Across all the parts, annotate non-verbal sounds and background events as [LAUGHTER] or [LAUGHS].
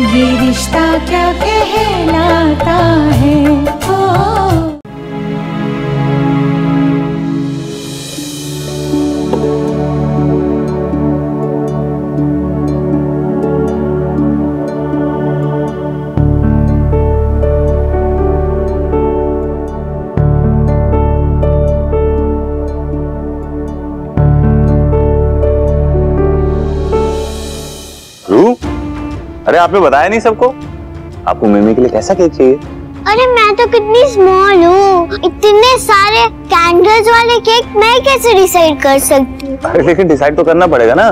ये रिश्ता क्या कहलाता है? अरे आपने बताया नहीं सबको? आपको मिमी के लिए कैसा केक चाहिए? अरे मैं तो कितनी स्मॉल हूँ। इतने सारे कैंडल्स वाले केक मैं कैसे डिसाइड कर सकती हूँ? अरे लेकिन डिसाइड तो करना पड़ेगा ना।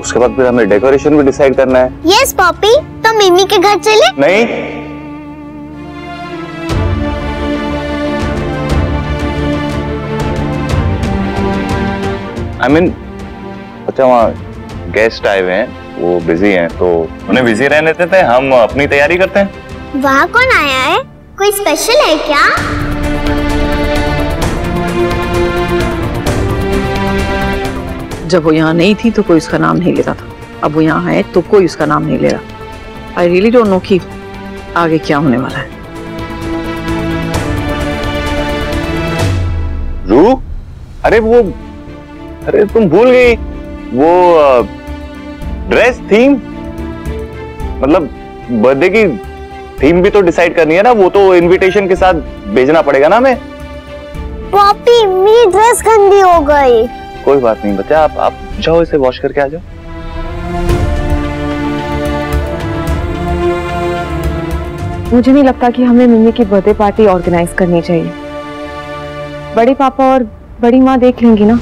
उसके बाद फिर हमें डेकोरेशन भी डिसाइड करना है। यस पॉपी तो मिमी के घर चले? नहीं। आई मीन अच्छा वहाँ गेस्ट आए हुए हैं। वो बिज़ी हैं तो उन्हें बिज़ी रहने देते हैं हम अपनी तैयारी करते हैं। वहाँ कौन आया है? कोई स्पेशल है क्या? जब वो यहाँ नहीं थी तो कोई उसका नाम नहीं लेता था। अब वो यहाँ है तो कोई उसका नाम नहीं ले रहा। आई रियली डोंट नो कि आगे क्या होने वाला है। रू अरे वो अरे तुम भूल गई। वो ड्रेस थीम मतलब बर्थडे की थीम भी तो डिसाइड करनी है ना वो तो इनविटेशन के साथ भेजना पड़ेगा ना हमें। पॉपी मेरी ड्रेस गंदी हो गई। कोई बात नहीं बच्चा आप आप जाओ इसे वॉश करके आ जाओ। मुझे नहीं लगता कि हमें मम्मी की बर्थडे पार्टी ऑर्गेनाइज करनी चाहिए। बड़े पापा और बड़ी माँ देख लेंगी ना।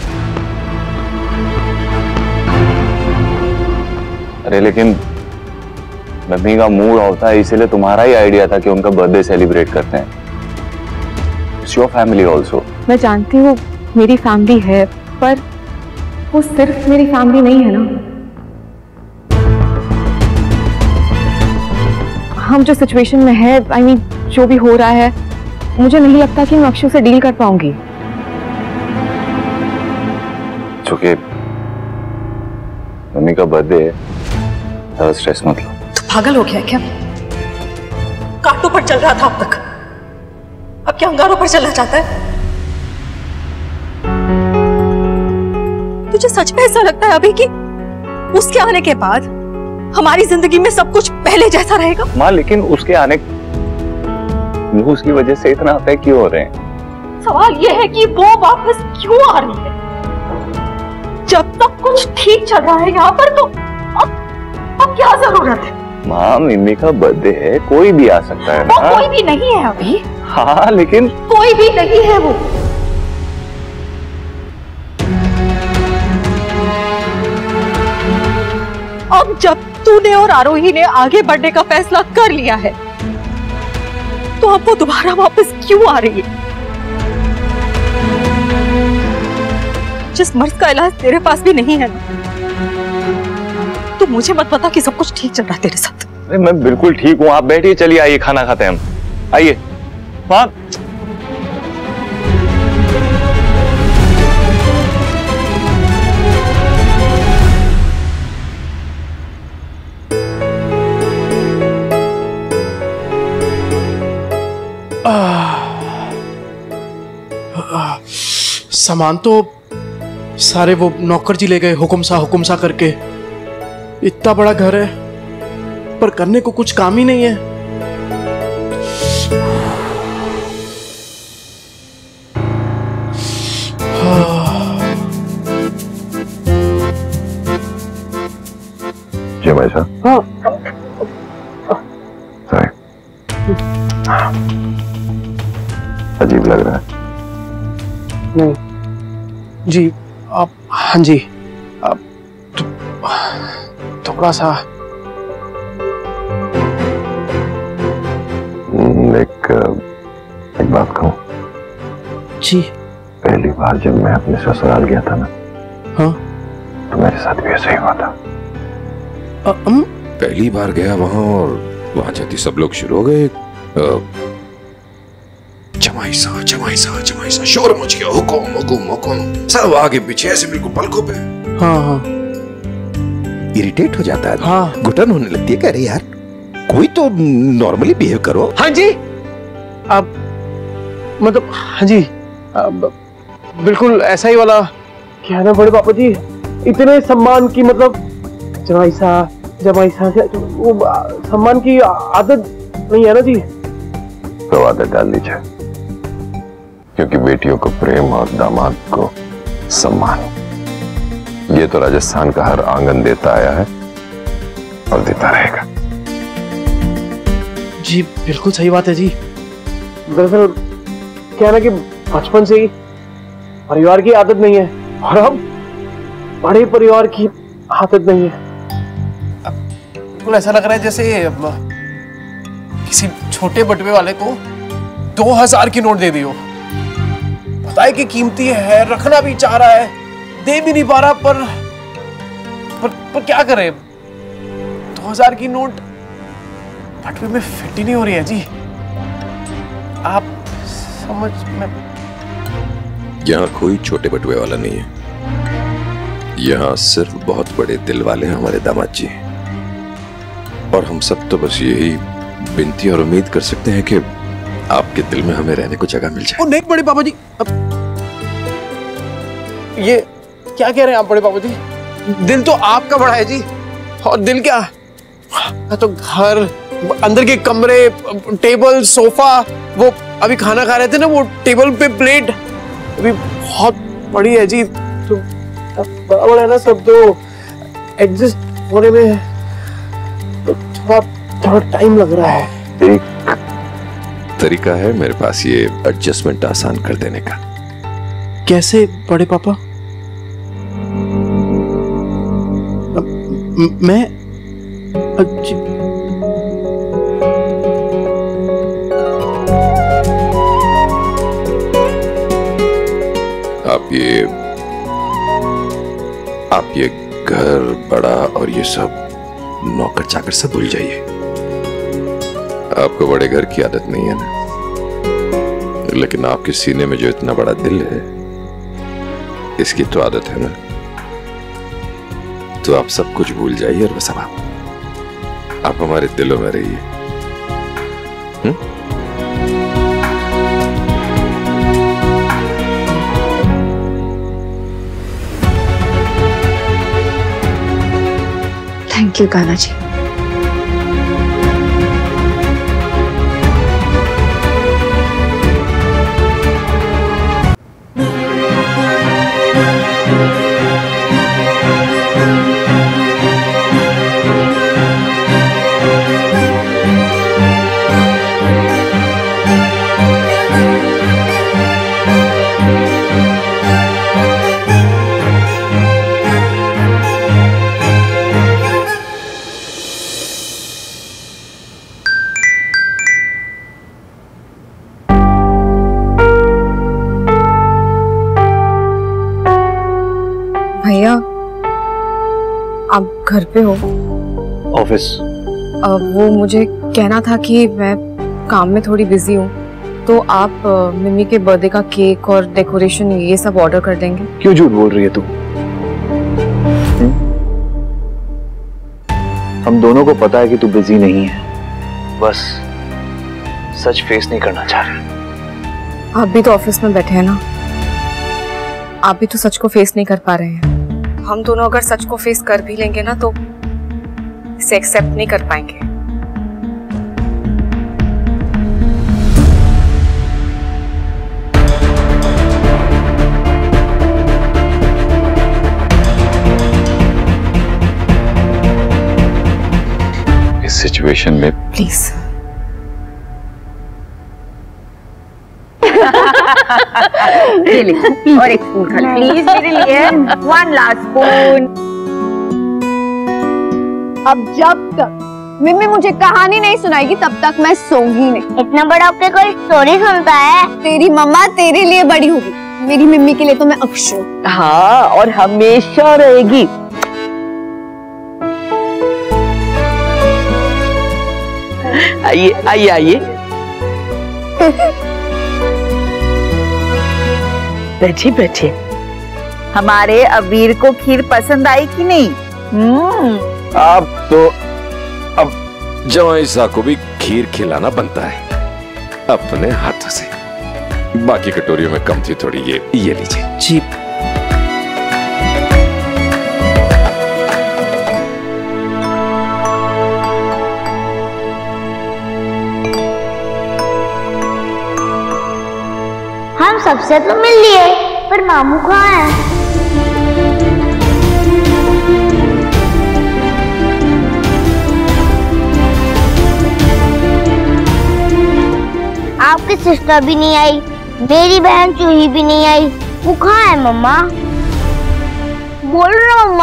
अरे लेकिन मम्मी का मूड ऑफ़ था इसीलिए तुम्हारा ही आइडिया था कि उनका बर्थडे सेलिब्रेट करते हैं। इट्स योर फैमिली ऑल्सो मैं जानती हूँ मेरी फैमिली है पर वो सिर्फ़ मेरी फैमिली नहीं है ना। हम जो सिचुएशन में है आई I मीन mean, जो भी हो रहा है मुझे नहीं लगता कि मैं अक्षु से डील कर पाऊँगी। चूँकि मम्मी का बर्थडे है स्ट्रेस मत लो तो पागल हो गया क्या? कांटों पर चल रहा था अब तक। अब क्या अंगारों पर चलना चाहता है? तुझे सच में ऐसा लगता है अभी कि उसके आने के बाद हमारी ज़िंदगी में सब कुछ पहले जैसा रहेगा? माँ लेकिन उसके आने वो उसकी वजह से इतना अफेक्ट क्यों हो रहे हैं? सवाल यह है कि वो वापस क्यों आ रही है? जब तक कुछ ठीक चल रहा है यहाँ पर तो अब, क्या ज़रूरत है? माँ मम्मी का बर्थडे है कोई भी आ सकता है। वो ना कोई भी नहीं है अभी। हाँ लेकिन कोई भी नहीं है वो। अब जब तूने और आरोही ने आगे बढ़ने का फैसला कर लिया है तो अब वो दोबारा वापस क्यों आ रही है? जिस मर्ज का इलाज तेरे पास भी नहीं है ना तो मुझे मत बता कि सब कुछ ठीक चल रहा है तेरे साथ। अरे मैं बिल्कुल ठीक हूँ आप बैठिए चलिए आइए खाना खाते हैं हम। आइए। हाँ सामान तो सारे वो नौकर जी ले गए हुकुम सा हुकुम सा करके। इतना बड़ा घर है पर करने को कुछ काम ही नहीं है। जी भाई साहब। सॉरी अजीब लग रहा है। जी आप हाँ जी। थोड़ा सा एक एक बात कहूँ। जी। पहली बार जब मैं अपने ससुराल गया था ना हाँ। तो मेरे साथ भी ऐसा ही हुआ था। अ, अम, पहली बार गया वहाँ और वहाँ जाती सब लोग शुरू हो गए। जमाई सा जमाई सा जमाई सा शोर मच गया। हुकुम हुकुम हुकुम। सब आगे पीछे ऐसे बिल्कुल पलकों पे। हाँ हाँ। इरिटेट हो जाता है। हाँ। घुटन होने लगती है कह रहे यार कोई तो नॉर्मली बिहेव करो। हाँ जी। अब मतलब हाँ जी। अब, बिल्कुल ऐसा ही वाला। क्या ना बड़े पापा जी इतने सम्मान की मतलब जमाई सा जमाई सा वो सम्मान की आदत नहीं है ना जी? तो आदत डाल दीजिए। क्योंकि बेटियों को प्रेम और दामाद को सम्मान। ये तो राजस्थान का हर आँगन देता आया है और देता रहेगा। जी बिल्कुल सही बात है जी। दरअसल क्या ना कि बचपन से ही परिवार की आदत नहीं है और अब बड़े परिवार की आदत नहीं है। बिल्कुल ऐसा लग रहा है जैसे किसी छोटे बटवे वाले को दो हज़ार की नोट दे दियो पता है कि कीमती है रखना भी चाह रहा है। दे भी नहीं पा रहा पर पर, पर क्या करे? दो हज़ार की नोट बटवे में फिट ही नहीं हो रही है जी। आप समझ में यहाँ कोई छोटे बटुए वाला नहीं है। यहाँ सिर्फ़ बहुत बड़े दिल वाले हैं हमारे दामाद जी। और हम सब तो बस यही विनती और उम्मीद कर सकते हैं कि आपके दिल में हमें रहने को जगह मिल जाए। ओ नहीं बड़े पापा जी अब ये क्या कह रहे हैं आप बड़े पापा जी दिल तो आपका बड़ा है जी। और दिल क्या? तो घर अंदर के कमरे टेबल सोफा वो अभी खाना खा रहे थे ना वो टेबल पे प्लेट। अभी बहुत बड़ी है जी। तो बड़ा बड़ा है ना सब तो एडजस्ट होने में थोड़ा थोड़ा टाइम लग रहा है। एक तरीका है मेरे पास ये एडजस्टमेंट आसान कर देने का। कैसे बड़े पापा? म- आप ये आप ये घर, बड़ा और ये सब नौकर चाकर सब भूल जाइए। आपको बड़े घर की आदत नहीं है ना? लेकिन आपके सीने में जो इतना बड़ा दिल है, इसकी तो आदत है ना? तो आप सब कुछ भूल जाइए और बस आप आप हमारे दिलों में रहिए। थैंक यू काना जी आप घर पे हो? ऑफ़िस वो मुझे कहना था कि मैं काम में थोड़ी बिज़ी हूँ तो आप अ, मिमी के बर्थडे का केक और डेकोरेशन ये सब ऑर्डर कर देंगे। क्यों झूठ बोल रही है तू? हम्म? हम दोनों को पता है कि तू बिज़ी नहीं है। बस सच फेस नहीं करना चाह रही। आप भी तो ऑफ़िस में बैठे हैं ना? आप भी तो सच को फेस नहीं कर पा रहे हैं। हम दोनों अगर सच को फेस कर भी लेंगे ना तो इसे एक्सेप्ट नहीं कर पाएँगे। इस सिचुएशन में प्लीज़ [LAUGHS] और एक स्पून खा प्लीज़ मेरे लिए वन लास्ट स्पून अब जब तक मिम्मी मुझे कहानी नहीं सुनाएगी तब तक मैं सोऊँगी नहीं। इतना बड़ा होकर कोई स्टोरी सुनता है? तेरी मम्मा तेरे लिए बड़ी होगी। मेरी मम्मी के लिए तो मैं अक्षर हाँ और हमेशा रहेगी। आइए आइए आइए। [LAUGHS] बैठिए बैठिए हमारे अबीर को खीर पसंद आई कि नहीं? हम्म। आप तो अब जवाइसा को भी खीर खिलाना बनता है अपने हाथों से। बाकी कटोरियों में कम थी थोड़ी ये ये लीजिए। जी। हम सबसे तो मिल लिए, पर मामू कहाँ है? आपकी सिस्टर भी नहीं आई, मेरी बहन चूही भी नहीं आई। वो कहाँ है, मम्मा? बोल रहा हूँ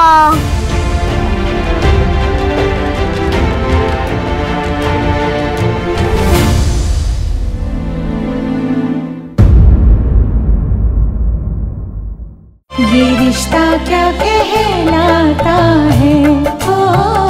ये रिश्ता क्या कहलाता है? ओ,